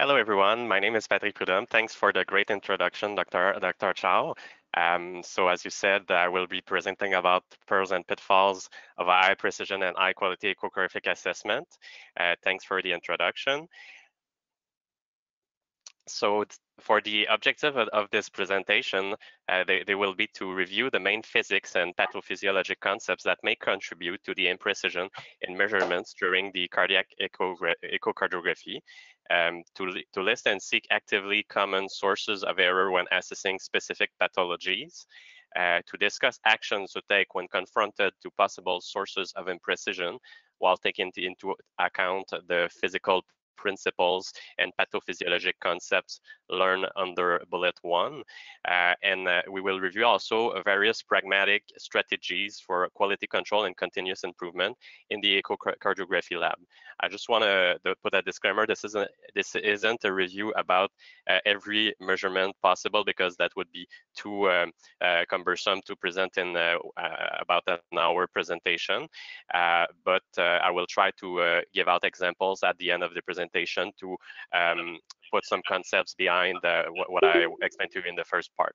Hello, everyone. My name is Patrick Prud'homme. Thanks for the great introduction, Dr. Dr. Chow. Um, so as you said, I will be presenting about pearls and pitfalls of high precision and high quality echographic assessment. Uh, thanks for the introduction. So for the objective of, of this presentation, uh, they, they, will be to review the main physics and pathophysiologic concepts that may contribute to the imprecision in measurements during the cardiac echocardiography, um, to, to list and seek actively common sources of error when assessing specific pathologies, uh, to discuss actions to take when confronted to possible sources of imprecision while taking into account the physical principles and pathophysiologic concepts learned under bullet one. Uh, and uh, we will review also various pragmatic strategies for quality control and continuous improvement in the echocardiography lab. I just want to put a disclaimer. This isn't this isn't a review about uh, every measurement possible because that would be too um, uh, cumbersome to present in uh, uh, about an hour presentation. but I will try to give out examples at the end of the presentation to um, put some concepts behind what, what I explained to you in the first part.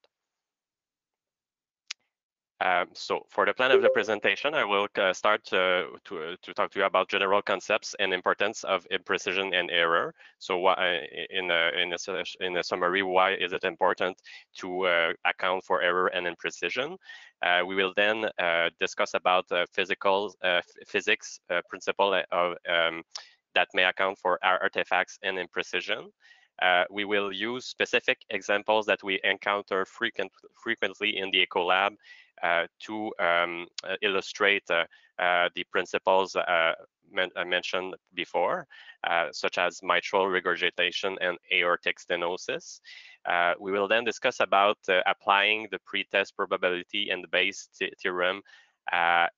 Um, so for the plan of the presentation, I will uh, start to, to, to, talk to you about general concepts and importance of imprecision and error. So why, in, a, in, a, in a summary, why is it important to uh, account for error and imprecision? Uh, we will then uh, discuss about physical uh, physics uh, principle of, um, that may account for our artifacts and imprecision. Uh, we will use specific examples that we encounter frequent, frequently in the echo lab uh, to um, uh, illustrate uh, the principles men I mentioned before, such as mitral regurgitation and aortic stenosis. we will then discuss about applying the pretest probability and the Bayes theorem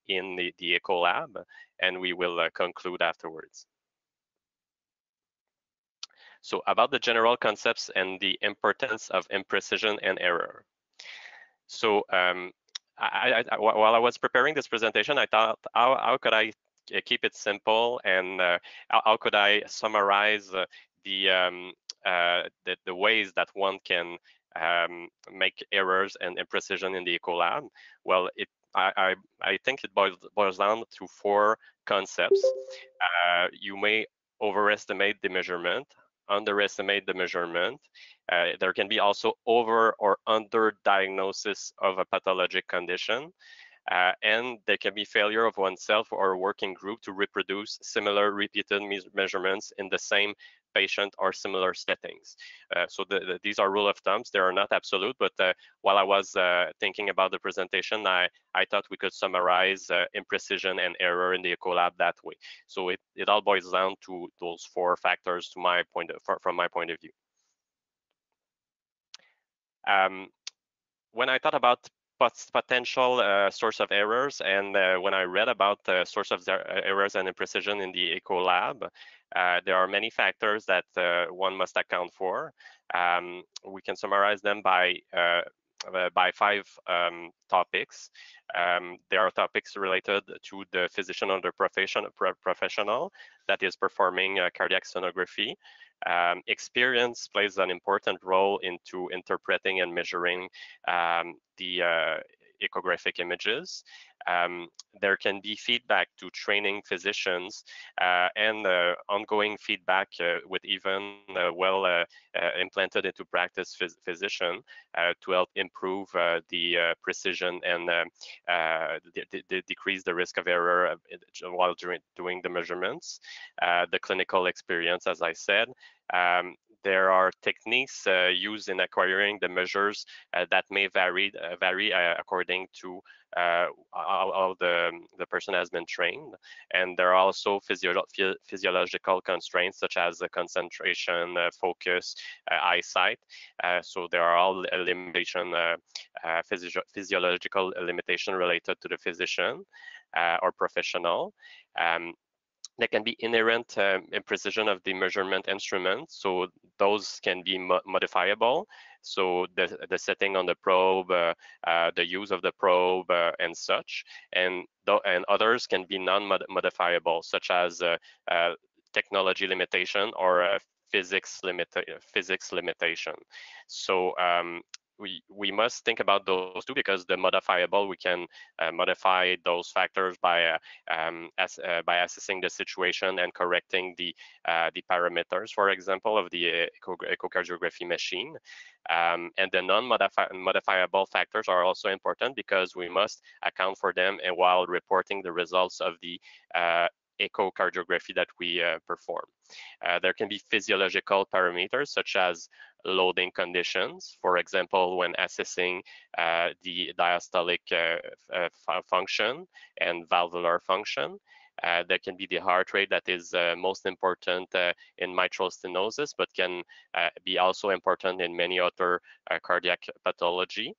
in the, the echo lab, and we will conclude afterwards. So about the general concepts and the importance of imprecision and error. So um, I, I, while I was preparing this presentation, I thought, how, how could I uh, keep it simple and uh, how, how, could I summarize uh, the, um, uh, the, the ways that one can um, make errors and imprecision in the echo lab? Well, it I, I, I think it boils, boils down to four concepts. Uh, you may overestimate the measurement, underestimate the measurement. Uh, there can be also over or under diagnosis of a pathologic condition. Uh, and there can be failure of oneself or a working group to reproduce similar repeated me measurements in the same patient or similar settings. Uh, so the, the, these are rule of thumbs. They are not absolute, but uh, while I was uh, thinking about the presentation, I, I thought we could summarize uh, imprecision and error in the EchoLab that way. So it, it all boils down to those four factors to my point of, from my point of view. Um, when I thought about potential uh, source of errors. And uh, when I read about the source of uh, errors and imprecision in the echo lab, uh, there are many factors that uh, one must account for. Um, we can summarize them by uh, by five um, topics. Um, there are topics related to the physician or the profession, professional that is performing cardiac sonography. Um, experience plays an important role into interpreting and measuring um, the uh, echographic images. Um, there can be feedback to training physicians uh, and uh, ongoing feedback uh, with even well implanted into practice phys physician to help improve the precision and decrease the risk of error while during, doing the measurements. the clinical experience, as I said, um, there are techniques uh, used in acquiring the measures uh, that may vary uh, vary according to Uh, how, how, the, um, the person has been trained. And there are also physio physiological constraints such as concentration, uh, focus, uh, eyesight. so there are all limitation, physio physiological limitation related to the physician or professional. Um, there can be inherent um, imprecision of the measurement instrument. So those can be mo modifiable. So the, the setting on the probe, uh, uh, the use of the probe uh, and such. And, and others can be non-modifiable, such as uh, uh, technology limitation or physics limit physics limitation. So um, we we must think about those two because the modifiable we can uh, modify those factors by uh, um, as, uh, by assessing the situation and correcting the uh, the parameters, for example, of the echocardiography machine. Um, and the non-modifiable factors are also important because we must account for them and while reporting the results of the uh, echocardiography that we uh, perform. Uh, there can be physiological parameters such as loading conditions, for example, when assessing uh, the diastolic uh, uh, function and valvular function. Uh, there can be the heart rate that is uh, most important uh, in mitral stenosis, but can be also important in many other cardiac pathology.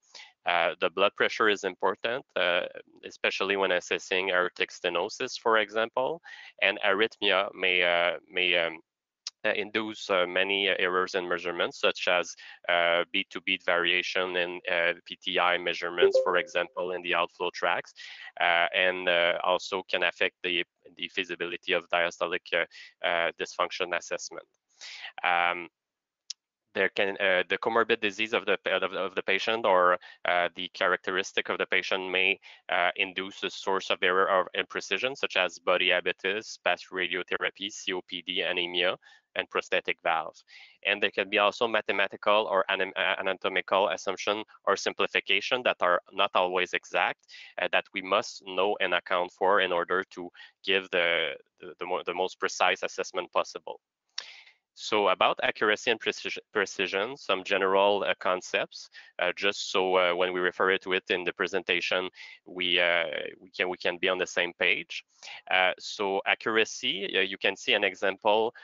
Uh, the blood pressure is important, uh, especially when assessing aortic stenosis, for example, and arrhythmia may, uh, may um, uh, induce uh, many errors in measurements, such as uh, beat-to-beat variation in VTI measurements, for example, in the outflow tracts, and also can affect the, the feasibility of diastolic dysfunction assessment. Um, there can uh, the comorbid disease of the of, of the patient or uh, the characteristic of the patient may uh, induce a source of error or imprecision, such as body habitus, past radiotherapy, COPD, anemia, and prosthetic valve. And there can be also mathematical or anatomical assumption or simplification that are not always exact uh, that we must know and account for in order to give the, the, the, mo the most precise assessment possible. So about accuracy and precision, some general uh, concepts, uh, just so uh, when we refer to it in the presentation, we, uh, we, can, we can be on the same page. Uh, so accuracy, uh, you can see an example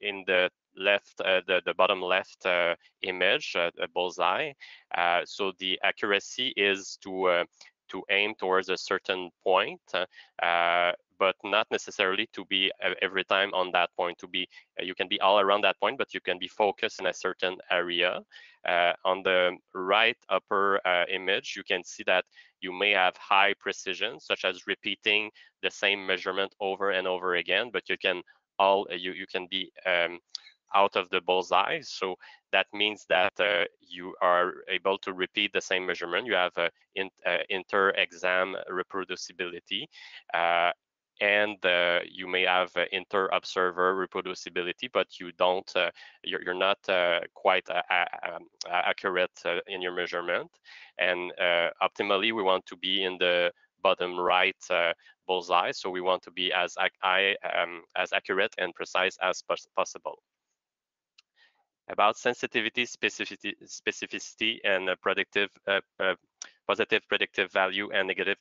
in the left, the, the bottom left image, a bullseye. so the accuracy is to to aim towards a certain point, uh, but not necessarily to be every time on that point. To be, uh, you can be all around that point, but you can be focused in a certain area. Uh, on the right upper uh, image, you can see that you may have high precision, such as repeating the same measurement over and over again, but you can all you you can be um, out of the bullseye. So that means that uh, you are able to repeat the same measurement. You have uh, in, uh, inter-exam reproducibility. Uh, and uh, you may have uh, inter-observer reproducibility, but you don't, you're, you're, not quite um, accurate in your measurement. And optimally, we want to be in the bottom right bullseye. So we want to be as, um, as accurate and precise as possible about sensitivity, specificity, specificity and uh, predictive, uh, uh, positive predictive value and negative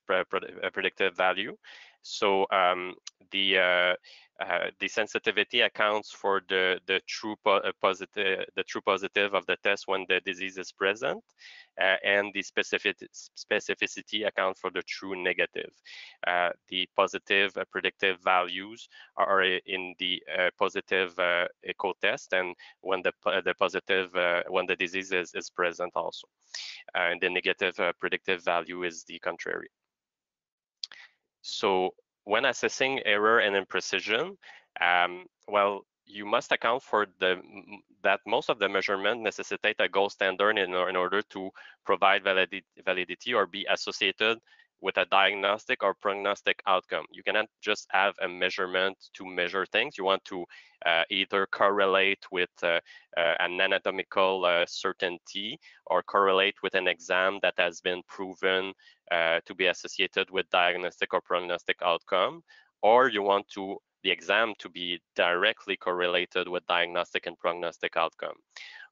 predictive value. So um, the uh, uh, the sensitivity accounts for the the true po uh, positive the true positive of the test when the disease is present, uh, and the specific specificity accounts for the true negative. Uh, the positive uh, predictive values are in the positive echo test, and when the the positive when the disease is, is present also, and the negative predictive value is the contrary. So when assessing error and imprecision, um, well, you must account for the that most of the measurement necessitate a gold standard in, in order to provide validity, validity or be associated with a diagnostic or prognostic outcome. You cannot just have a measurement to measure things. You want to uh, either correlate with uh, uh, an anatomical uh, certainty or correlate with an exam that has been proven uh, to be associated with diagnostic or prognostic outcome, or you want to the exam to be directly correlated with diagnostic and prognostic outcome.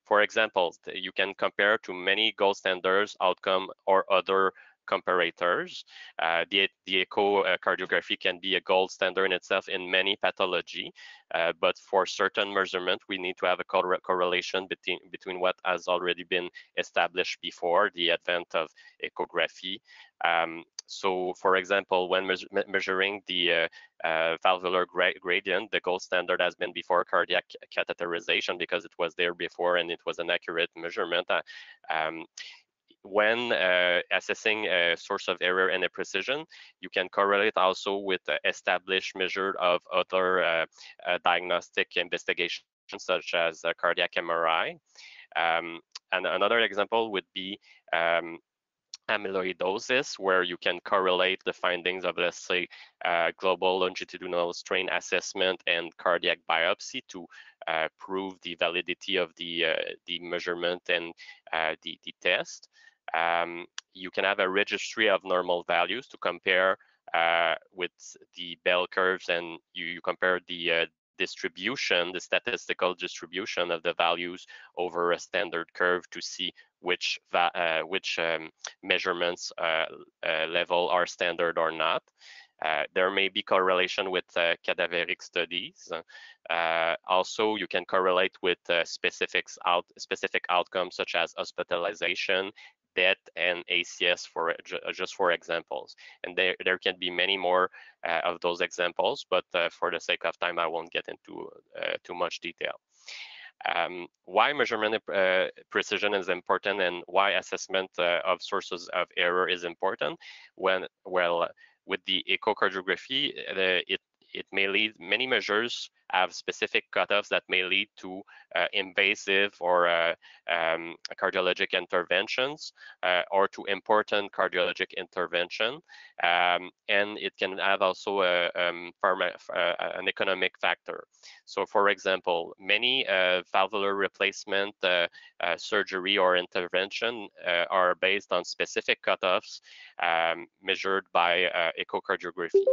For example, you can compare to many gold standards outcome or other comparators. Uh, the, the echocardiography can be a gold standard in itself in many pathology, uh, but for certain measurement, we need to have a correlation between, between what has already been established before the advent of echography. Um, so, for example, when me measuring the uh, uh, valvular gra gradient, the gold standard has been before cardiac catheterization because it was there before and it was an accurate measurement. Uh, um, when uh, assessing a source of error and a precision, you can correlate also with established measure of other uh, uh, diagnostic investigation such as cardiac MRI. Um, and another example would be um, amyloidosis, where you can correlate the findings of, let's say, uh, global longitudinal strain assessment and cardiac biopsy to uh, prove the validity of the, uh, the measurement and uh, the, the test. Um, you can have a registry of normal values to compare uh, with the bell curves and you, you compare the uh, distribution, the statistical distribution of the values over a standard curve to see which uh, which um, measurements uh, uh, level are standard or not. Uh, there may be correlation with uh, cadaveric studies. Uh, also, you can correlate with specifics out, specific outcomes such as hospitalization, death, and ACS for just for examples. And there, there can be many more of those examples, but for the sake of time, I won't get into too much detail. Um, why measurement uh, precision is important and why assessment uh, of sources of error is important when well with the echocardiography uh, it it may lead many measures have specific cutoffs that may lead to uh, invasive or uh, um, cardiologic interventions uh, or to important cardiologic intervention. Um, and it can have also a, um, pharma, uh, an economic factor. So for example, many uh, valvular replacement uh, surgery or intervention are based on specific cutoffs um, measured by echocardiography.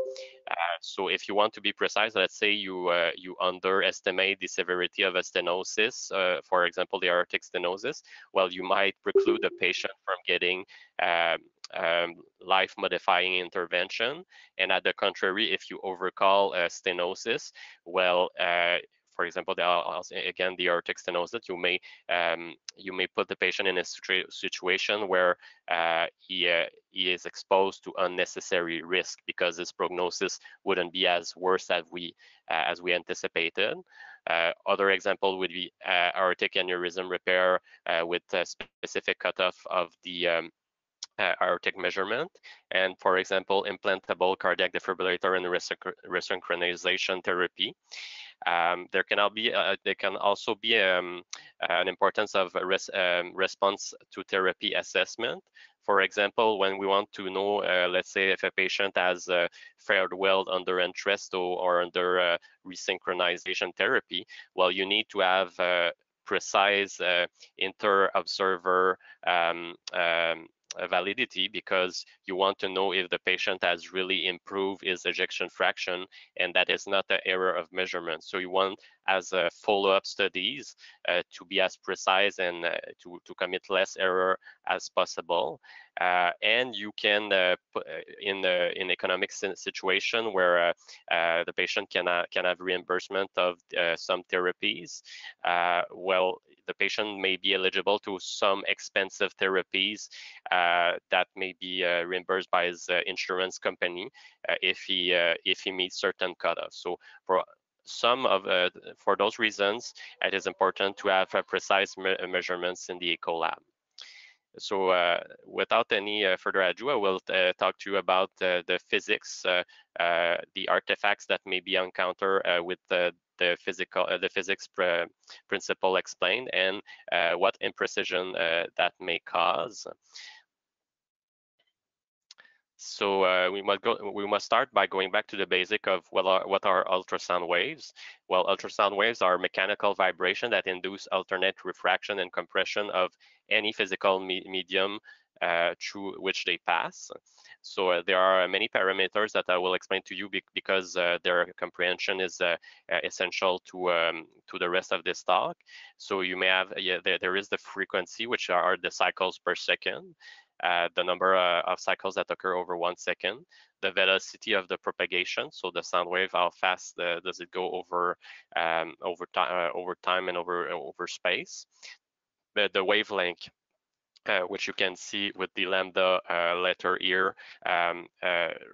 so if you want to be precise, let's say you, you underestimate the severity of a stenosis, uh, for example, the aortic stenosis, well, you might preclude the patient from getting um, um, life-modifying intervention. And at the contrary, if you overcall a stenosis, well, uh, for example, the, again, the aortic stenosis, you may um, you may put the patient in a situation where uh, he uh, he is exposed to unnecessary risk because his prognosis wouldn't be as worse as we uh, as we anticipated. Uh, other example would be uh, aortic aneurysm repair uh, with a specific cutoff of the um, uh, aortic measurement. And for example, implantable cardiac defibrillator and resynchronization therapy. Um, there can be uh, there can also be um, an importance of res um, response to therapy assessment. For example, when we want to know, uh, let's say if a patient has uh, fared well under Entresto or under uh, resynchronization therapy, well, you need to have uh, precise uh, inter-observer um, um, validity because you want to know if the patient has really improved his ejection fraction and that is not an error of measurement. So you want as a follow-up studies uh, to be as precise and uh, to, to commit less error as possible. Uh, and you can uh, uh, in the in economic situation where uh, the patient can can have reimbursement of some therapies. well, the patient may be eligible to some expensive therapies that may be reimbursed by his insurance company if he if he meets certain cutoffs. So for some of uh, for those reasons, it is important to have uh, precise me measurements in the echo lab. So uh, without any uh, further ado, I will uh, talk to you about the physics, the artifacts that may be encountered with the, the physical, the physics pr principle explained and what imprecision that may cause. So uh, we must go. We must start by going back to the basic of what are what are ultrasound waves. Well, ultrasound waves are mechanical vibration that induce alternate rarefaction and compression of any physical me medium uh, through which they pass. So uh, there are many parameters that I will explain to you be because uh, their comprehension is uh, uh, essential to um, to the rest of this talk. So you may have yeah, there, there is the frequency, which are the cycles per second uh, the number uh, of cycles that occur over one second, the velocity of the propagation, so the sound wave, how fast uh, does it go over um, over time, uh, over time and over over space, the, the wavelength. Uh, which you can see with the lambda uh, letter here um,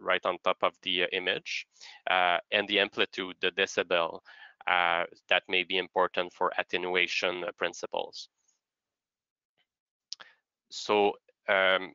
right on top of the image, and the amplitude, the decibel, that may be important for attenuation principles. So um,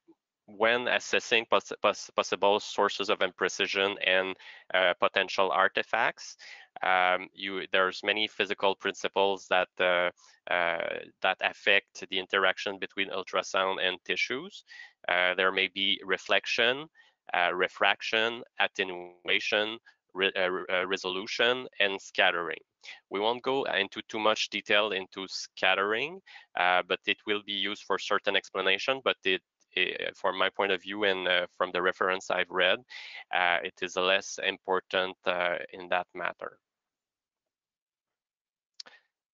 when assessing poss poss possible sources of imprecision and uh, potential artifacts, um, you, there's many physical principles that uh, uh, that affect the interaction between ultrasound and tissues. Uh, there may be reflection, uh, refraction, attenuation, re uh, resolution, and scattering. We won't go into too much detail into scattering, but it will be used for certain explanation, but it from my point of view and uh, from the reference I've read, uh, it is less important uh, in that matter.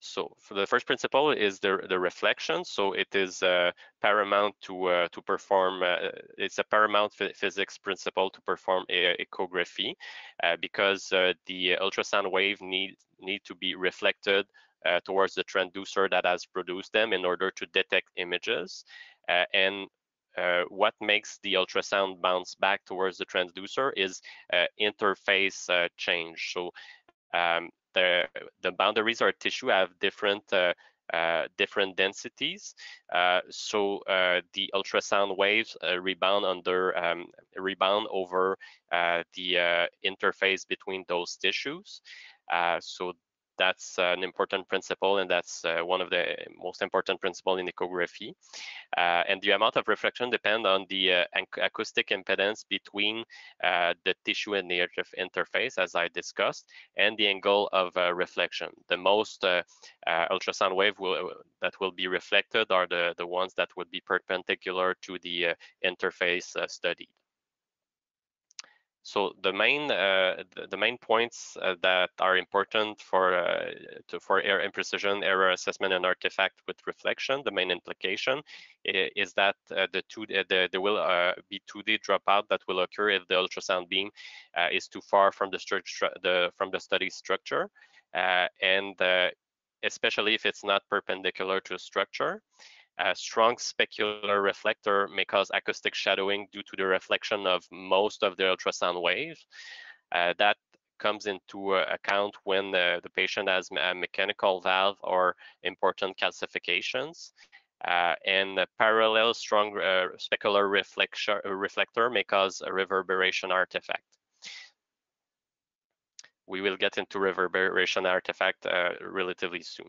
So for the first principle is the, the reflection. So it is uh, paramount to uh, to perform. Uh, it's a paramount physics principle to perform a, echography because the ultrasound wave need need to be reflected towards the transducer that has produced them in order to detect images. and uh, what makes the ultrasound bounce back towards the transducer is uh, interface uh, change. So um, the, the boundaries or tissue have different uh, uh, different densities. Uh, so the ultrasound waves rebound under um, rebound over the interface between those tissues. so that's uh, an important principle and that's uh, one of the uh, most important principle in echography. Uh, and the amount of reflection depend on the uh, acoustic impedance between uh, the tissue and the interface, as I discussed, and the angle of reflection. The most ultrasound wave will, that will be reflected are the, the ones that would be perpendicular to the interface studied. So the main uh, the, main points uh, that are important for uh, to, for error imprecision, error assessment, and artifact with reflection, the main implication is that uh, the two the, there will uh, be 2D dropout that will occur if the ultrasound beam uh, is too far from the the from the study structure, and especially if it's not perpendicular to a structure. A strong specular reflector may cause acoustic shadowing due to the reflection of most of the ultrasound waves. Uh, that comes into uh, account when the, the patient has a mechanical valve or important calcifications. Uh, and a parallel strong uh, specular reflector may cause a reverberation artifact we will get into reverberation artifact uh, relatively soon.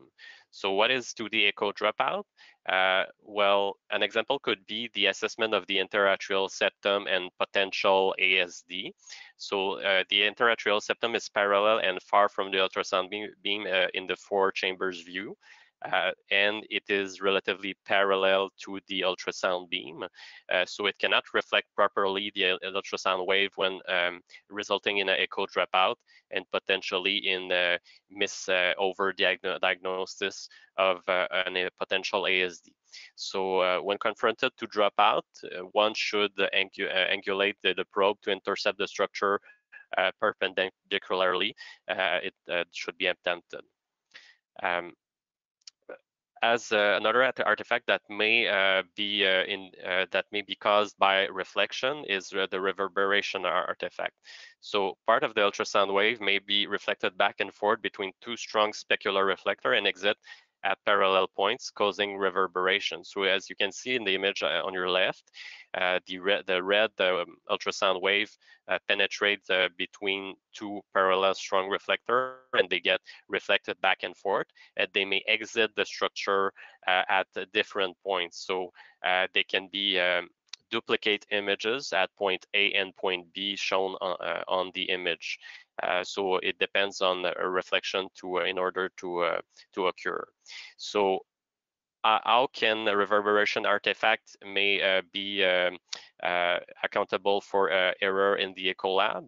So what is 2D echo dropout? Uh, well, an example could be the assessment of the interatrial septum and potential ASD. So uh, the interatrial septum is parallel and far from the ultrasound beam, beam uh, in the four chambers view uh, and it is relatively parallel to the ultrasound beam. Uh, so it cannot reflect properly the ultrasound wave when um, resulting in an echo dropout and potentially in a miss uh, over diagnosis of uh, a potential ASD. So uh, when confronted to dropout, one should angu angulate the, the, probe to intercept the structure perpendicularly. it should be attempted. Um, as uh, another artifact that may uh, be uh, in that may be caused by reflection is the reverberation artifact. So part of the ultrasound wave may be reflected back and forth between two strong specular reflector and exit at parallel points, causing reverberation. So as you can see in the image uh, on your left, uh, the red, the red um, ultrasound wave uh, penetrates uh, between two parallel strong reflector and they get reflected back and forth. And they may exit the structure uh, at different points. So uh, they can be um, duplicate images at point A and point B shown on, on the image. Uh, so it depends on a reflection to uh, in order to uh, to occur. So how can a reverberation artifact may uh, be um, uh, accountable for uh, error in the echo lab?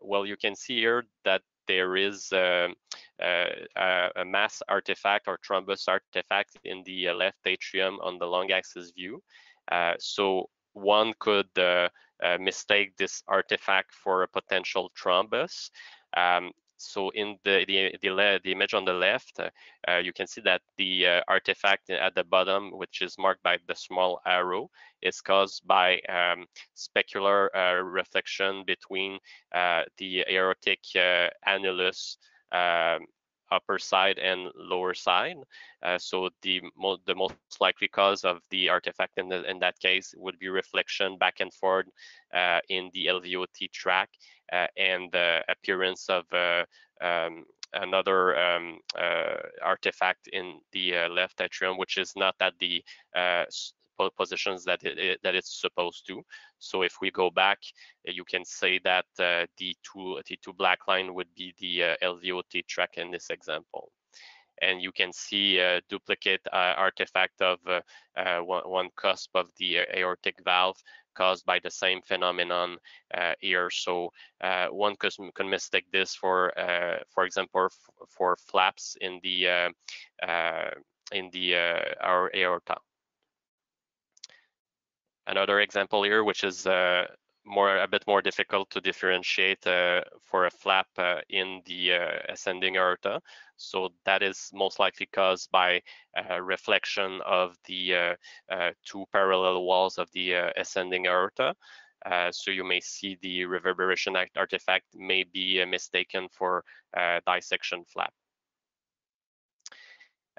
well, you can see here that there is um, a mass artifact or thrombus artifact in the left atrium on the long axis view. so one could uh, uh, mistake this artifact for a potential thrombus. Um, so in the, the, the, the, image on the left, uh, you can see that the uh, artifact at the bottom, which is marked by the small arrow, is caused by um, specular uh, reflection between uh, the aortic annulus um, upper side and lower side. Uh, so the, mo the most likely cause of the artifact in, the, in that case would be reflection back and forth uh, in the LVOT tract uh, and the appearance of uh, um, another um, uh, artifact in the left atrium, which is not at the positions that it, that it's supposed to. So if we go back, you can say that uh, the two the two black line would be the uh, LVOT tract in this example. And you can see a duplicate uh, artifact of uh, uh, one, one, cusp of the aortic valve caused by the same phenomenon uh, here. So one could, could, mistake this for, for example, for flaps in the in the our aorta another example here, which is uh, more a bit more difficult to differentiate uh, for a flap uh, in the uh, ascending aorta. So that is most likely caused by a reflection of the uh, uh, two parallel walls of the ascending aorta. so you may see the reverberation artifact may be mistaken for dissection flap.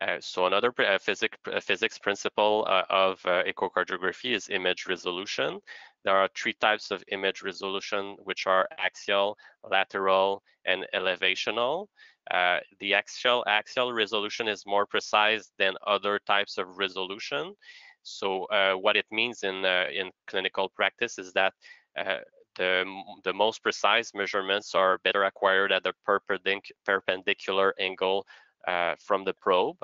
Uh, so another uh, physics, uh, physics principle uh, of uh, echocardiography is image resolution. There are three types of image resolution, which are axial, lateral, and elevational. The axial axial resolution is more precise than other types of resolution. So what it means in in clinical practice is that the, the most precise measurements are better acquired at a perpendicular angle from the probe.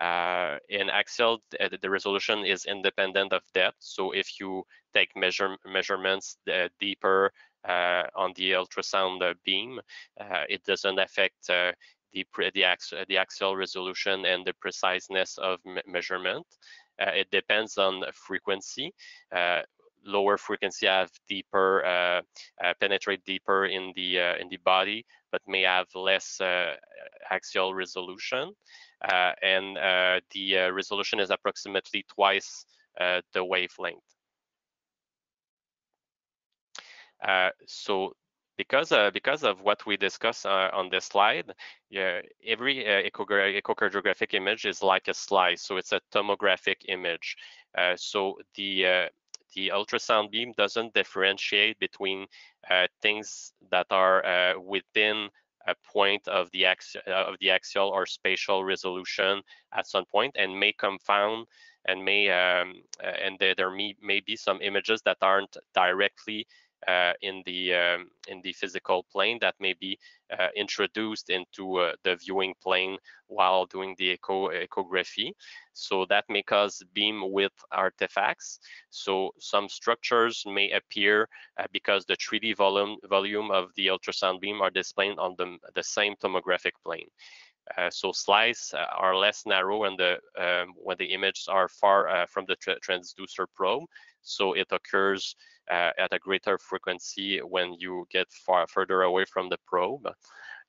Uh, in axial, the, the, resolution is independent of depth. So if you take measure, measurements uh, deeper on the ultrasound beam, it doesn't affect the, the, the axial resolution and the preciseness of me measurement. Uh, it depends on frequency. Uh, lower frequency have deeper, uh, penetrate deeper in the in the body, but may have less uh, axial resolution. Uh, and uh, the resolution is approximately twice the wavelength. so because uh, because of what we discussed uh, on this slide, yeah, every uh, echocardiographic image is like a slice, so it's a tomographic image. so the the ultrasound beam doesn't differentiate between uh, things that are uh, within a point of the, uh, of the axial or spatial resolution at some point and may confound and may um, uh, and there, there may, may be some images that aren't directly in the um, in the physical plane that may be uh, introduced into uh, the viewing plane while doing the echo echography. So that may cause beam width artifacts. So some structures may appear uh, because the 3D volume volume of the ultrasound beam are displayed on the, the same tomographic plane. Uh, so slices uh, are less narrow when the um, when the images are far uh, from the tra transducer probe. So it occurs uh, at a greater frequency when you get far further away from the probe.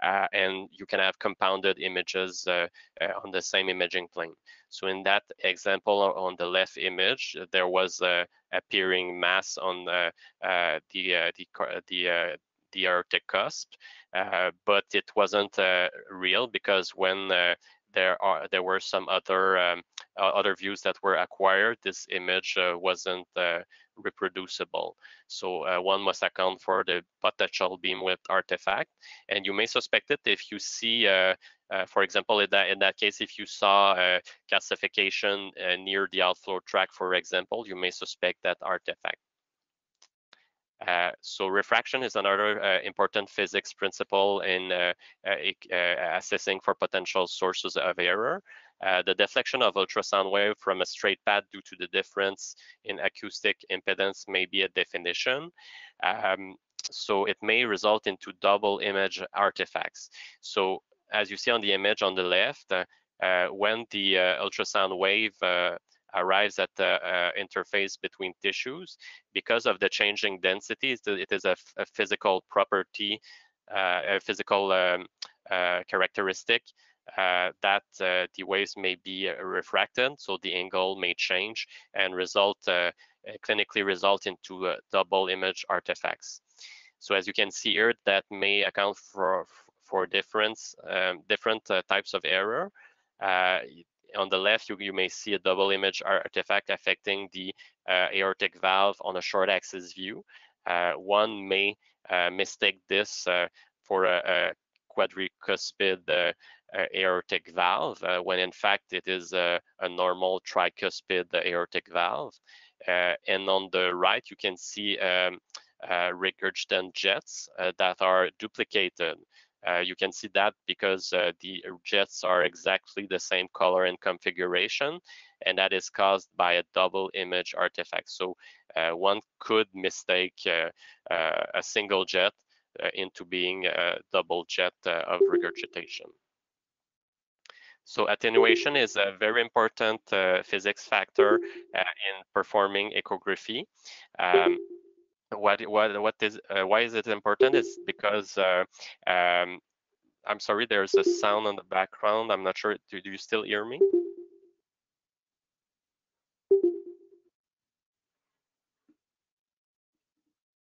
Uh, and you can have compounded images uh, uh, on the same imaging plane. So in that example on the left image, there was a appearing mass on the the the, the the aortic cusp, uh, but it wasn't uh, real because when uh, there are there were some other um, other views that were acquired, this image wasn't reproducible. So uh, one must account for the potential beam width artifact. And you may suspect it if you see, uh, uh, for example, in that, in that case, if you saw a calcification uh, near the outflow tract, for example, you may suspect that artifact. Uh, so refraction is another uh, important physics principle in uh, assessing for potential sources of error. Uh, the deflection of ultrasound wave from a straight path due to the difference in acoustic impedance may be a definition. Um, so it may result into double image artifacts. So as you see on the image on the left, uh, uh, when the uh, ultrasound wave arrives at the interface between tissues, because of the changing densities, it is a, a physical property, a physical um, characteristic uh, that uh, the waves may be uh, refracted, so the angle may change and result uh, clinically result into double image artifacts. So as you can see here, that may account for for different um, different types of error. on the left, you, you may see a double image artifact affecting the aortic valve on a short axis view. one may mistake this for a, a quadricuspid uh, uh, aortic valve, uh, when in fact it is a, a normal tricuspid aortic valve. and on the right, you can see um, regurgitant jets that are duplicated. Uh, you can see that because uh, the jets are exactly the same color and configuration, and that is caused by a double image artifact. So uh, one could mistake a single jet into being a double jet of regurgitation. So attenuation is a very important uh, physics factor uh, in performing echography. Um, what what what is uh, why is it important? Is because uh, um, I'm sorry there's a sound on the background. I'm not sure do, do you still hear me?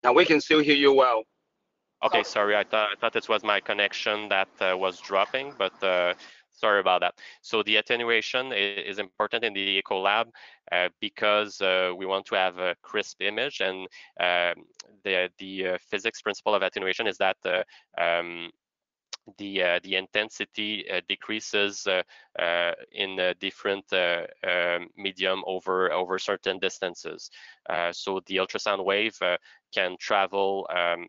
Now we can still hear you well. Okay sorry I thought I thought this was my connection that uh, was dropping but uh, sorry about that. So the attenuation is, important in the echo lab uh, because uh, we want to have a crisp image and um, the, the uh, physics principle of attenuation is that uh, um, the uh, the intensity uh, decreases in a different um, medium over over certain distances. so the ultrasound wave can travel um,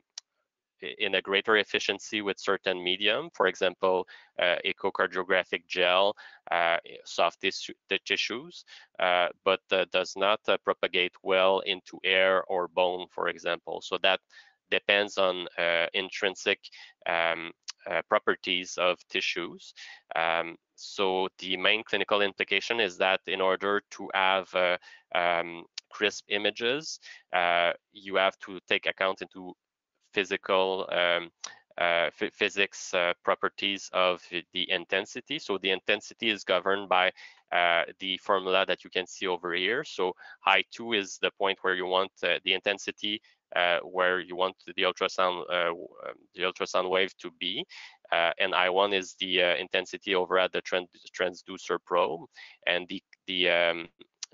in a greater efficiency with certain medium, for example, uh, echocardiographic gel, uh, soft tissue, tissues, uh, but uh, does not uh, propagate well into air or bone, for example. So that depends on uh, intrinsic um, properties of tissues. Um, so the main clinical implication is that in order to have um, crisp images, you have to take account into physical um, uh, physics uh, properties of the intensity. So the intensity is governed by uh, the formula that you can see over here. So I2 is the point where you want uh, the intensity uh, where you want the ultrasound uh, um, the ultrasound wave to be, and I1 is the intensity over at the trans transducer probe, and the the um,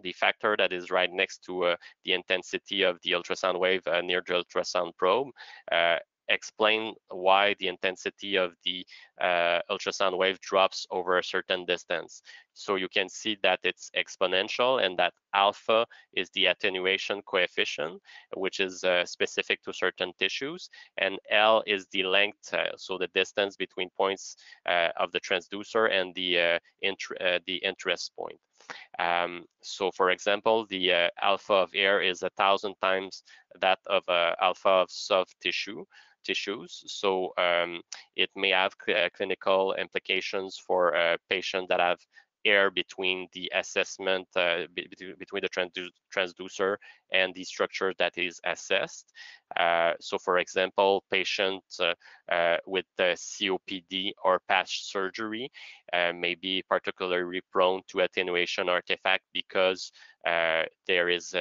the factor that is right next to uh, the intensity of the ultrasound wave uh, near the ultrasound probe uh, explain why the intensity of the uh, ultrasound wave drops over a certain distance. So you can see that it's exponential and that alpha is the attenuation coefficient, which is uh, specific to certain tissues, and L is the length, uh, so the distance between points of the transducer and the, the interest point. Um, so for example, the uh, alpha of air is a thousand times that of uh, alpha of soft tissue tissues. So um, it may have cl uh, clinical implications for a patient that have air between the assessment uh, between the transducer and the structure that is assessed. Uh, so for example, patients uh, uh with COPD or patch surgery uh, may be particularly prone to attenuation artifact because uh, there is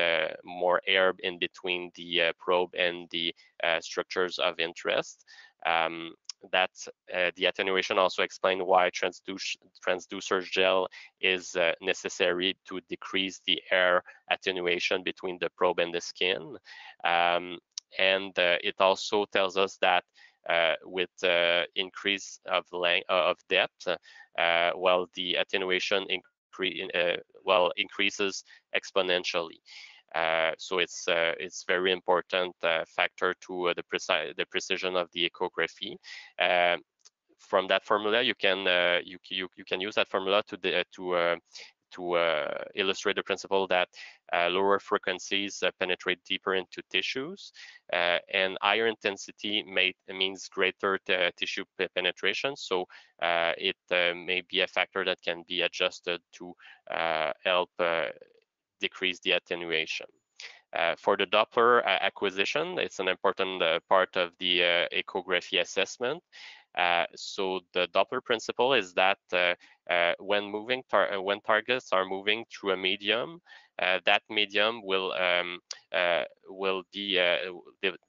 more air in between the probe and the structures of interest. Um, that uh, the attenuation also explained why transducer gel is uh, necessary to decrease the air attenuation between the probe and the skin. Um, and uh, it also tells us that uh, with uh, increase of length of depth, well, the attenuation incre well increases exponentially. Uh, so it's uh, it's very important uh, factor to the precise the precision of the echography. from that formula, you can you, you you can use that formula to the, to to uh, illustrate the principle that uh, lower frequencies uh, penetrate deeper into tissues and higher intensity may, means greater tissue penetration. So it may be a factor that can be adjusted to help decrease the attenuation. Uh, for the Doppler uh, acquisition, it's an important uh, part of the uh, echography assessment. Uh, so the Doppler principle is that uh, when moving tar when targets are moving through a medium, that medium will um, will be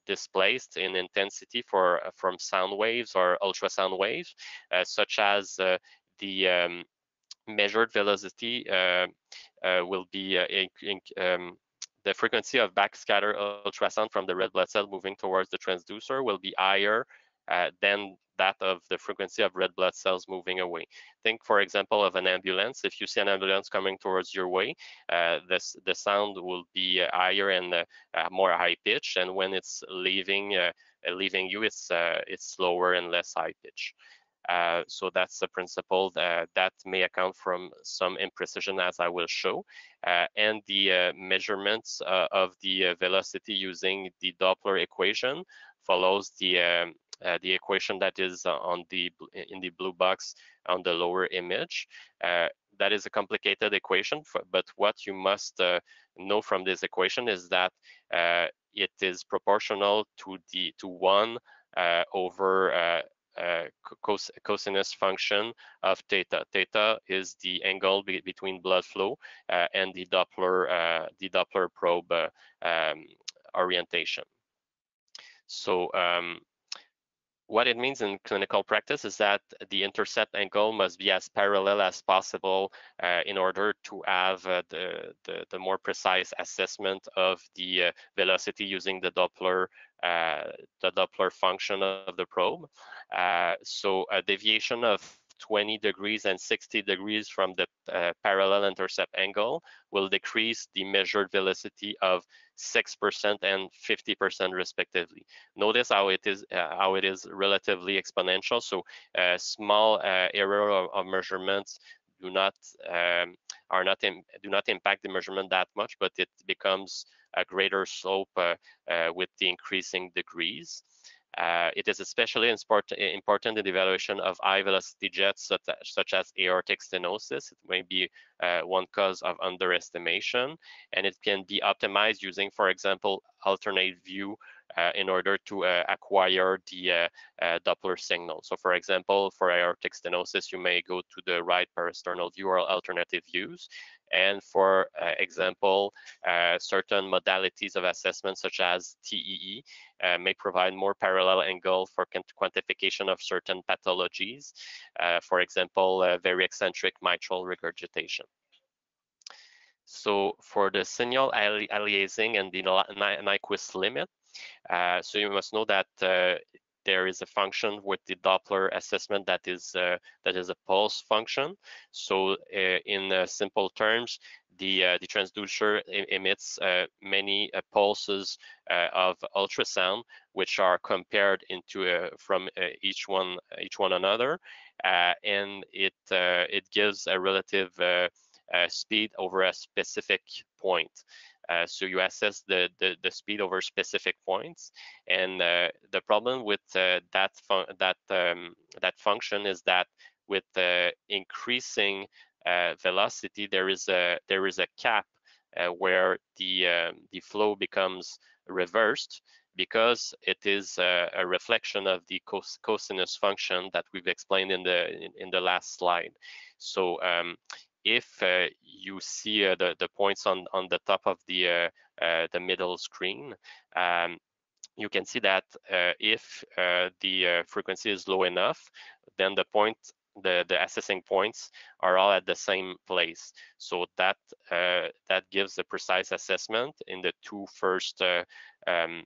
displaced in intensity for from sound waves or ultrasound waves, such as the um, measured velocity will be in, in, um, the frequency of backscatter ultrasound from the red blood cell moving towards the transducer will be higher uh, than that of the frequency of red blood cells moving away. Think, for example, of an ambulance. If you see an ambulance coming towards your way, uh, this, the sound will be uh, higher and uh, uh, more high pitch, and when it's leaving uh, leaving you, it's it's slower and less high pitch. Uh, so that's the principle that, that may account from some imprecision as I will show. Uh, and the uh, measurements of the velocity using the Doppler equation follows the um, uh, the equation that is uh, on the in the blue box on the lower image. Uh, that is a complicated equation, but what you must know from this equation is that it is proportional to the to one over uh, cos cosinus function of theta. Theta is the angle be between blood flow uh, and the Doppler uh, the Doppler probe um, orientation. So um, what it means in clinical practice is that the intercept angle must be as parallel as possible uh, in order to have uh, the, the, the, more precise assessment of the uh, velocity using the Doppler uh, the Doppler function of the probe. Uh, so a deviation of 20 degrees and 60 degrees from the uh, parallel intercept angle will decrease the measured velocity of 6% and 50% respectively. Notice how it is uh, how it is relatively exponential. So uh, small uh, error of, of, measurements do not um, are not in, do not impact the measurement that much, but it becomes a greater slope uh, uh, with the increasing degrees. Uh, it is especially important in the evaluation of high velocity jets such, as aortic stenosis. It may be uh, one cause of underestimation, and it can be optimized using, for example, alternate view in order to uh, acquire the uh, uh, Doppler signal. So for example, for aortic stenosis, you may go to the right parasternal view or alternative views. And for uh, example, uh, certain modalities of assessment such as TEE uh, may provide more parallel angle for quantification of certain pathologies. for example, very eccentric mitral regurgitation. So for the signal aliasing and the Nyquist limit, uh, so you must know that uh, there is a function with the Doppler assessment that is uh, that is a pulse function. So uh, in uh, simple terms, the uh, the transducer emits uh, many uh, pulses of ultrasound, which are compared into from each one each one another, and it it gives a relative speed over a specific point. Uh, so you assess the, the, the, speed over specific points. And uh, the problem with uh, that, that, um, that function is that with increasing uh, velocity, there is a, there is a cap uh, where the, um, the flow becomes reversed because it is a, a reflection of the cos cosinus function that we've explained in the in, in the last slide. So um, if uh, you see uh, the, the points on, on the top of the, uh, the middle screen, um, you can see that if the frequency is low enough, then the point the, the assessing points are all at the same place. So that uh, that gives a precise assessment in the two first uh, um,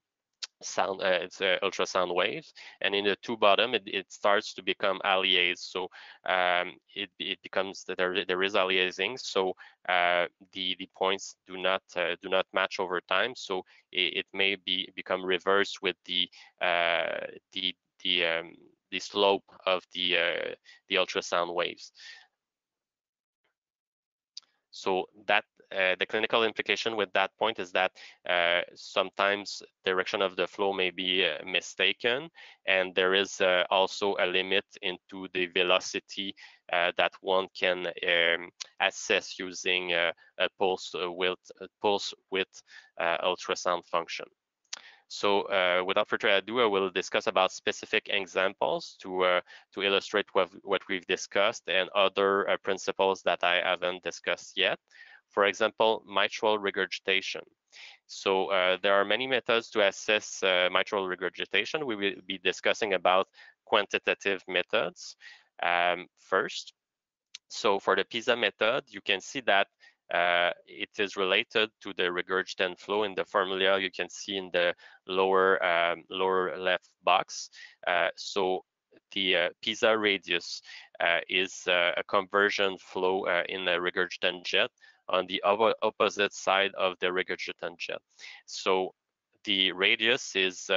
sound uh, it's uh, ultrasound waves and in the two bottom it, it starts to become aliased so um, it, it becomes that there, there is aliasing so uh, the the points do not uh, do not match over time. So it, it may be become reversed with the uh, the the um, the slope of the uh, the ultrasound waves. So that uh, the clinical implication with that point is that uh, sometimes direction of the flow may be uh, mistaken, and there is uh, also a limit into the velocity uh, that one can um, assess using a pulse width, pulse width ultrasound function. So uh, without further ado, I will discuss about specific examples to uh, to illustrate what, what we've discussed and other uh, principles that I haven't discussed yet. For example, mitral regurgitation. So uh, there are many methods to assess uh, mitral regurgitation. We will be discussing about quantitative methods um, first. So for the PISA method, you can see that uh, it is related to the regurgitant flow in the formula you can see in the lower um, lower left box. Uh, so the uh, PISA radius uh, is uh, a convergence flow uh, in a regurgitant jet on the opposite side of the regurgitant jet. So the radius is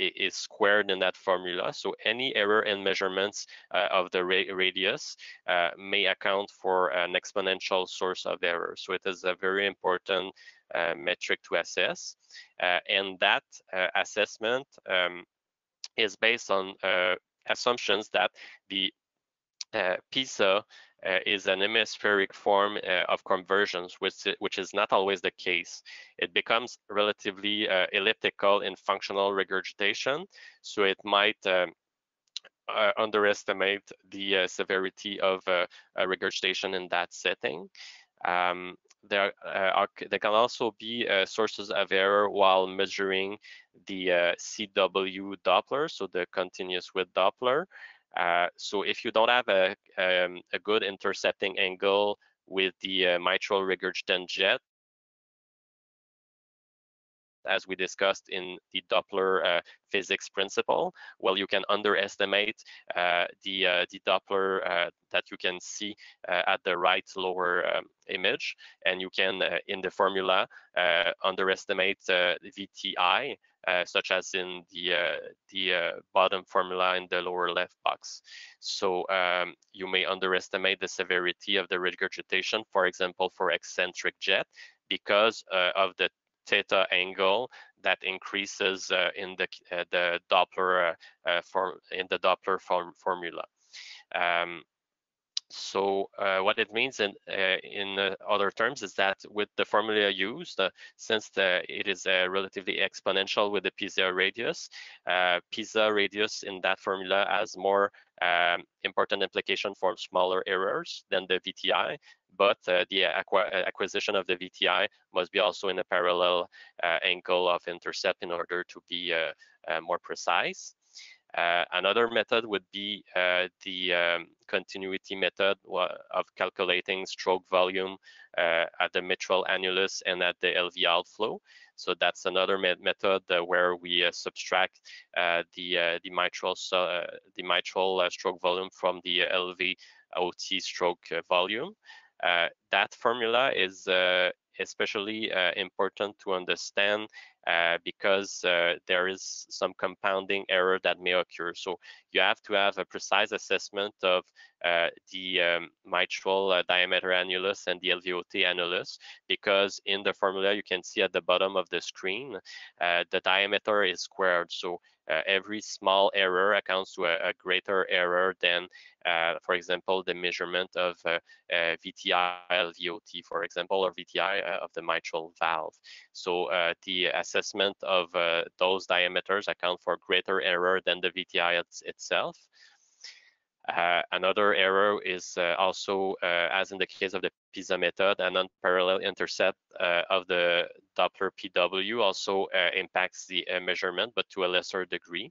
is squared in that formula. So any error in measurements uh, of the ra radius uh, may account for an exponential source of error. So it is a very important uh, metric to assess. Uh, and that uh, assessment um, is based on uh, assumptions that the PISA uh, is an hemispheric form uh, of conversions, which, which is not always the case. It becomes relatively uh, elliptical in functional regurgitation, so it might um, uh, underestimate the uh, severity of uh, regurgitation in that setting. Um, there, are, there can also be sources of error while measuring the CW Doppler, so the continuous width Doppler. Uh, so if you don't have a, um, a good intercepting angle with the uh, mitral regurgitant jet, as we discussed in the Doppler uh, physics principle, well, you can underestimate uh, the, uh, the Doppler uh, that you can see at the right lower um, image, and you can, in the formula, underestimate VTI, such as in the, the bottom formula in the lower left box. So um, you may underestimate the severity of the regurgitation, for example, for eccentric jet, because of the theta angle that increases uh, in the uh, the Doppler uh, form in the Doppler form formula. Um, so uh, what it means in uh, in uh, other terms is that with the formula used, since the, it is relatively exponential with the PISA radius, PISA radius in that formula has more um, important implication for smaller errors than the VTI, but uh, the acquisition of the VTI must be also in a parallel uh, angle of intercept in order to be uh, more precise. Uh, another method would be uh, the um, continuity method of calculating stroke volume uh, at the mitral annulus and at the LV outflow. So that's another me method where we subtract the the mitral the mitral stroke volume from the LV OT stroke volume. Uh, that formula is uh, especially uh, important to understand uh, because uh, there is some compounding error that may occur. So you have to have a precise assessment of uh, the um, mitral uh, diameter annulus and the LVOT annulus because in the formula you can see at the bottom of the screen uh, the diameter is squared. So Uh, every small error accounts to a, a greater error than, uh, for example, the measurement of uh, uh VTI LVOT, for example, or VTI uh, of the mitral valve. So the assessment of those diameters account for greater error than the VTI itself. Uh, another error is uh, also, uh, as in the case of the PISA method, an unparalleled intercept uh, of the Doppler PW also uh, impacts the uh, measurement, but to a lesser degree.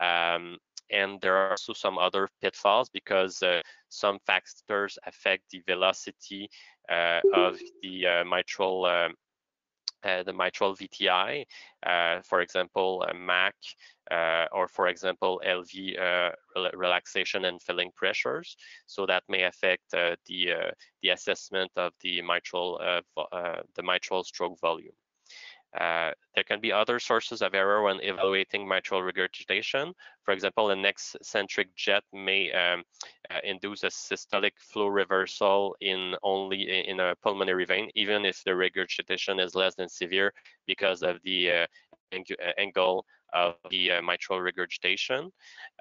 Um, and there are also some other pitfalls because some factors affect the velocity of the mitral um, uh, Uh, the mitral VTI, uh, for example, uh, MAC, uh, or for example, LV uh, rel relaxation and filling pressures. So that may affect the the assessment of the mitral the mitral stroke volume. Uh, there can be other sources of error when evaluating mitral regurgitation. For example, an eccentric jet may um, uh, induce a systolic flow reversal in only in a pulmonary vein, even if the regurgitation is less than severe because of the uh, uh angle of the uh, mitral regurgitation.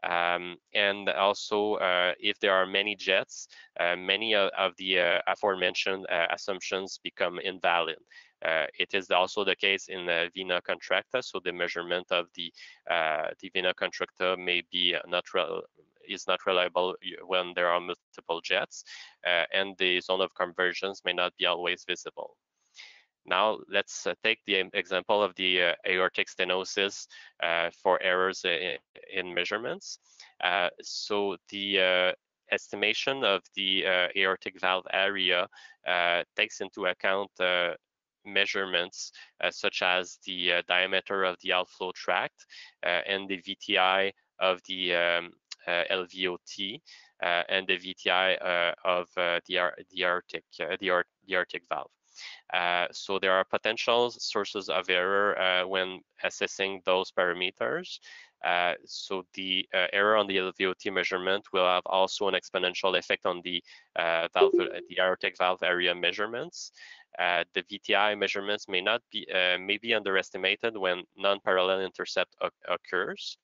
Um, and also, uh, if there are many jets, many of, of the aforementioned assumptions become invalid. Uh, it is also the case in the vena contracta, so the measurement of the uh, the vena contracta may be not is not reliable when there are multiple jets, uh, and the zone of convergence may not be always visible. Now let's uh, take the example of the uh, aortic stenosis uh, for errors in, in measurements. So the estimation of the aortic valve area takes into account measurements such as the diameter of the outflow tract and the VTI of the um, LVOT and the VTI of the, the, aortic, the, the aortic valve. Uh, so there are potential sources of error uh, when assessing those parameters. Uh, so the uh, error on the LVOT measurement will have also an exponential effect on the uh, valve, the aortic valve area measurements. The VTI measurements may not be may be underestimated when non-parallel intercept occurs.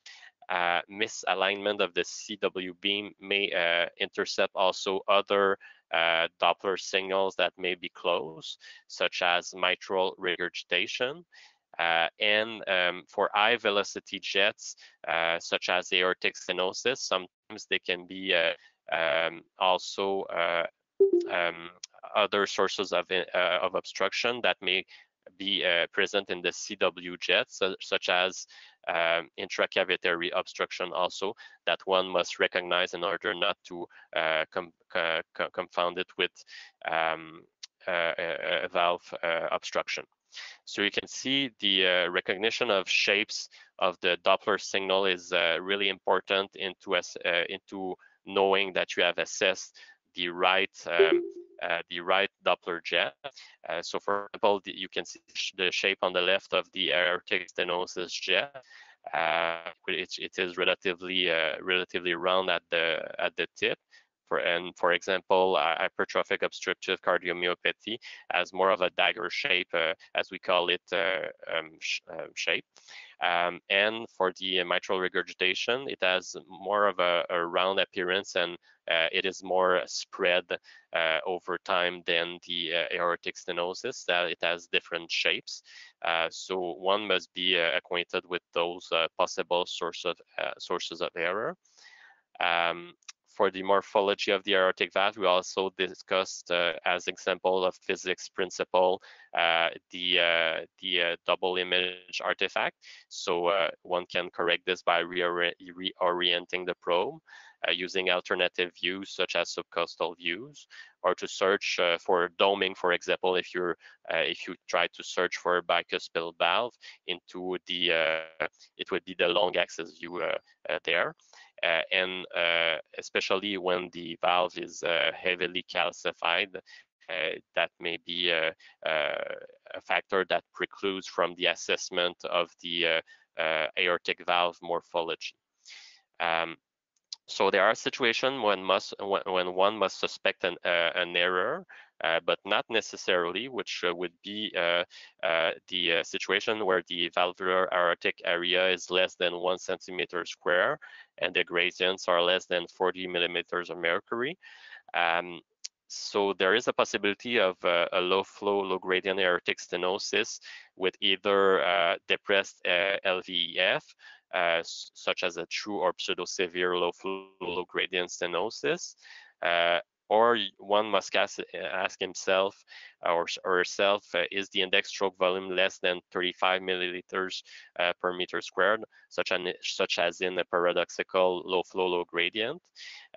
Uh, misalignment of the CW beam may uh, intercept also other uh, Doppler signals that may be close, such as mitral regurgitation. Uh, and um, for high velocity jets, uh, such as aortic stenosis, sometimes they can be uh, um, also uh, um, other sources of, uh, of obstruction that may be present in the CW jets, such as um, intracavitary obstruction also that one must recognize in order not to uh, com uh, confound it with um, uh, a, valve uh, obstruction. So you can see the uh, recognition of shapes of the Doppler signal is uh, really important into, into knowing that you have assessed the right um, uh, the right Doppler jet. Uh, so for example, the, you can see the shape on the left of the aortic stenosis jet. Uh, it, it is relatively uh, relatively round at the at the tip. For, and for example, uh, hypertrophic obstructive cardiomyopathy has more of a dagger shape, uh, as we call it, um, sh shape. Um, and for the mitral regurgitation, it has more of a, a round appearance and uh, it is more spread uh, over time than the uh, aortic stenosis, that it has different shapes. Uh, so one must be uh, acquainted with those uh, possible source of, sources of error. Um, for the morphology of the aortic valve, we also discussed uh, as example of physics principle uh, the uh, the uh, double image artifact. So uh, one can correct this by reorienting the probe using alternative views such as subcostal views, or to search for doming, for example, if you're if you try to search for bicuspid valve into the it would be the long axis view there. Uh, and uh, especially when the valve is uh, heavily calcified, that may be a, a, factor that precludes from the assessment of the aortic valve morphology. Um, so there are situations when, must, when, one must suspect an, uh, an error uh, but not necessarily, which uh, would be the situation where the valvular aortic area is less than one centimeter square and the gradients are less than 40 millimeters of mercury. Um, so there is a possibility of uh, a low flow, low gradient aortic stenosis with either uh, depressed uh, LVEF, such as a true or pseudo severe low flow, low gradient stenosis, or one must ask, ask himself or, or herself, uh, is the index stroke volume less than 35 milliliters uh, per meter squared, such, an, such as in a paradoxical low flow, low gradient.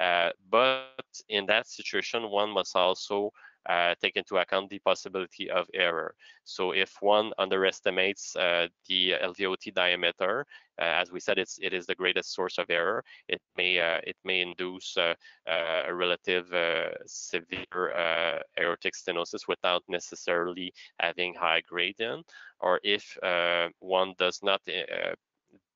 Uh, but in that situation, one must also uh, take into account the possibility of error. So if one underestimates uh, the LVOT diameter, uh, as we said, it's, it is the greatest source of error. It may uh, it may induce uh, uh, a relative severe aortic stenosis without necessarily having high gradient. Or if one does not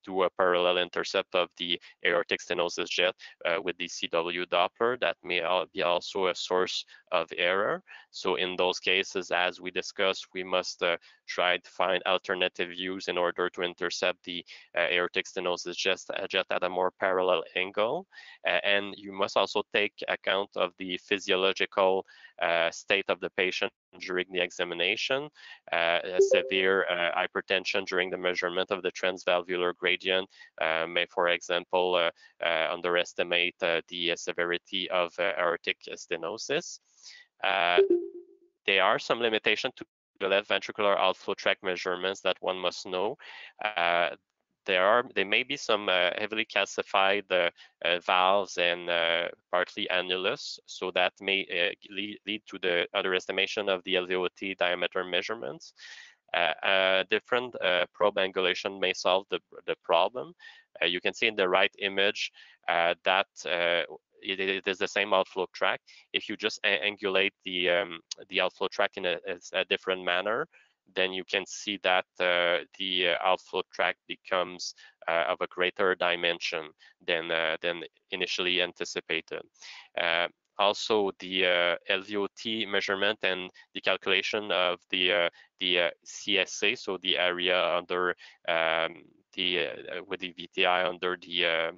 do a parallel intercept of the aortic stenosis jet uh, with the CW Doppler. That may be also a source of error. So in those cases, as we discussed, we must uh, try to find alternative views in order to intercept the uh, aortic stenosis jet, uh, just at a more parallel angle. And you must also take account of the physiological uh, state of the patient during the examination, uh, severe uh, hypertension during the measurement of the transvalvular gradient may, for example, underestimate the severity of aortic stenosis. there are some limitations to the left ventricular outflow tract measurements that one must know. Uh, there are there may be some uh, heavily calcified uh, uh valves and uh, partly annulus, so that may uh, lead, lead, to the underestimation of the LVOT diameter measurements. different probe angulation may solve the, the problem. you can see in the right image that it, it is the same outflow tract. If you just angulate the um, the outflow tract in a, a, different manner, then you can see that uh, the uh, outflow tract becomes uh, of a greater dimension than uh, than initially anticipated. Uh, also, the uh, LVOT measurement and the calculation of the the CSA, so the area under um, the with the VTI under the uh,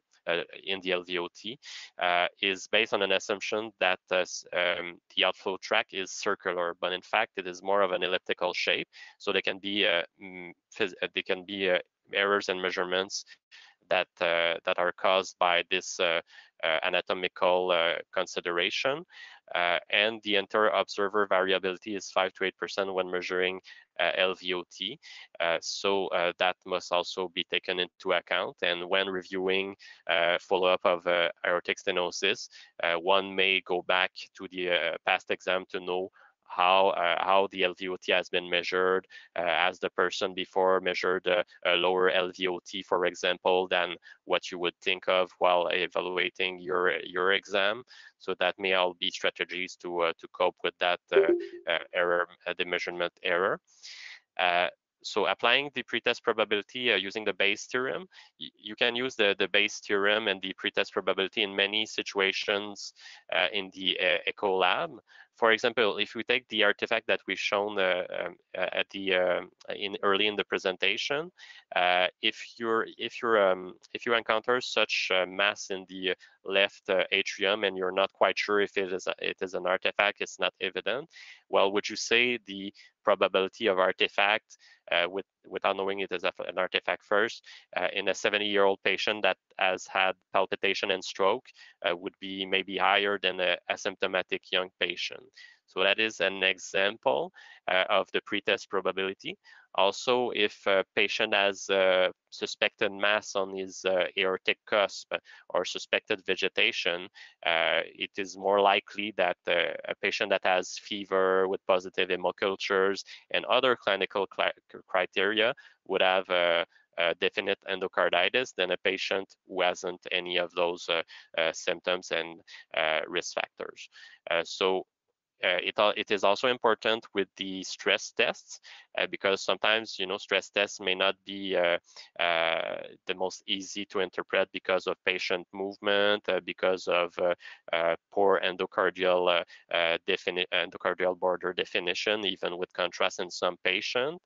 in the LVOT uh, is based on an assumption that uh, um, the outflow tract is circular, but in fact it is more of an elliptical shape. So they can be mm, they can be errors and measurements that uh, that are caused by this uh, uh, anatomical consideration. Uh, and the inter-observer variability is 5 to 8% when measuring uh, LVOT. Uh, so that must also be taken into account. And when reviewing follow-up of aortic stenosis, one may go back to the past exam to know how uh, how the LVOT has been measured uh, as the person before measured a lower LVOT, for example, than what you would think of while evaluating your your exam. So that may all be strategies to uh, to cope with that error, the measurement error so applying the pretest probability uh, using the Bayes theorem, you can use the, the Bayes theorem and the pretest probability in many situations uh, in the uh, echo lab. For example, if we take the artifact that we've shown uh, um, uh, at the uh, in early in the presentation, if you're if you're um, if you encounter such mass in the left atrium and you're not quite sure if it is a, it is an artifact, it's not evident. Well, would you say the probability of artifact uh, with, without knowing it as an artifact first uh, in a 70 year old patient that has had palpitation and stroke uh, would be maybe higher than an asymptomatic young patient. So that is an example uh, of the pretest probability. Also, if a patient has a suspected mass on his uh, aortic cusp or suspected vegetation, uh, it is more likely that uh, a patient that has fever with positive hemocultures and other clinical criteria would have a, a definite endocarditis than a patient who hasn't any of those uh, uh, symptoms and risk factors. so it, it is also important with the stress tests uh, because sometimes you know stress tests may not be uh, uh the most easy to interpret because of patient movement uh, because of uh, poor endocardial endocardial border definition even with contrast in some patients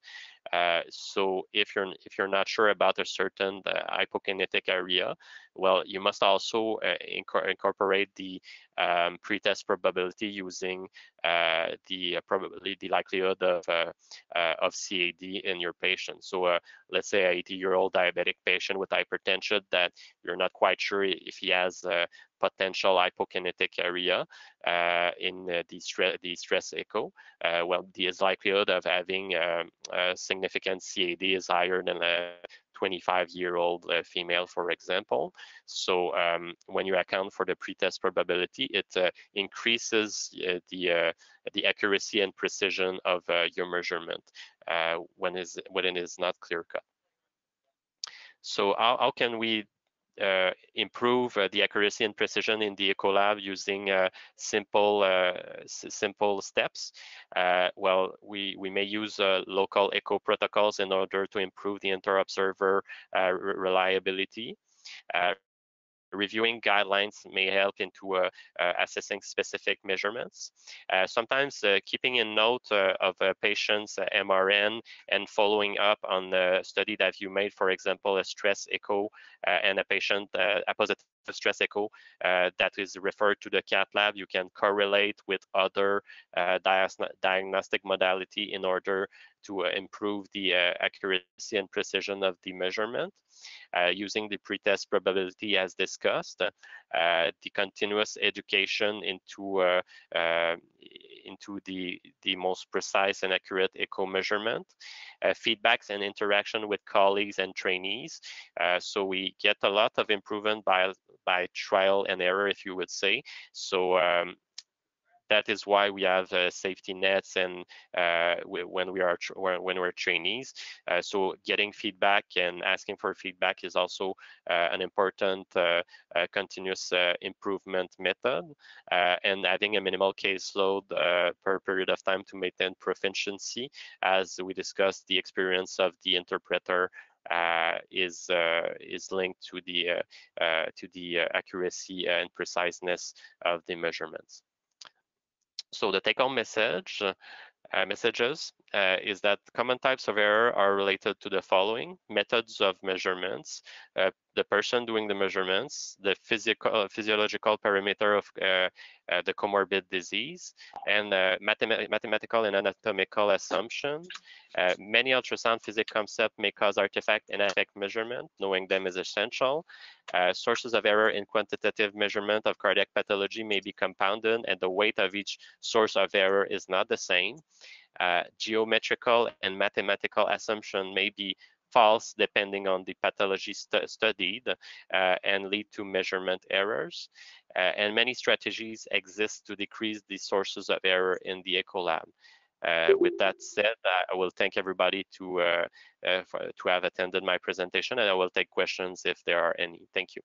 uh, so if you're if you're not sure about a certain uh, hypokinetic area, well, you must also uh, inc incorporate the um, pretest probability using uh, the probability, the likelihood of uh, of CAD in your patient. So let's say a 80 year old diabetic patient with hypertension that you're not quite sure if he has potential hypokinetic area uh, in uh, the, stre the stress echo, uh, well, the likelihood of having um, significant CAD is higher than a 25 year old uh, female, for example. So um, when you account for the pretest probability, it increases the, the accuracy and precision of your measurement when, is, when it is not clear cut. So how, how can we Uh, improve uh, the accuracy and precision in the echo lab using uh, simple uh, simple steps. Uh, well, we, we may use local echo protocols in order to improve the inter-observer reliability. Reviewing guidelines may help into uh, uh, assessing specific measurements. Uh, sometimes keeping a note of a patient's MRN and following up on the study that you made, for example, a stress echo and a patient, a positive stress echo uh, that is referred to the cath lab. You can correlate with other uh, diagnostic modality in order to uh, improve the uh, accuracy and precision of the measurement. Uh, using the pretest probability as discussed, the continuous education into into the, the most precise and accurate echo measurement, uh, feedbacks and interaction with colleagues and trainees. Uh, so we get a lot of improvement by, by trial and error, if you would say. So um, that is why we have uh, safety nets and uh, when we are when we're trainees. Uh, so getting feedback and asking for feedback is also an important continuous improvement method. and having a minimal caseload per period of time to maintain proficiency, as we discussed, the experience of the interpreter uh, is uh, is linked to the uh, to the accuracy and preciseness of the measurements. So the take-home message, uh, messages uh, is that common types of error are related to the following methods of measurements, uh, the person doing the measurements, the physical physiological parameter of uh, uh, the comorbid disease, and uh, mathema mathematical and anatomical assumptions. many ultrasound physics concepts may cause artifact and affect measurement. Knowing them is essential. sources of error in quantitative measurement of cardiac pathology may be compounded, and the weight of each source of error is not the same. Uh, geometrical and mathematical assumption may be false depending on the pathology stu studied uh, and lead to measurement errors. Uh, and many strategies exist to decrease the sources of error in the echo lab. Uh, with that said, I will thank everybody to uh, uh, for, to have attended my presentation, and I will take questions if there are any. Thank you.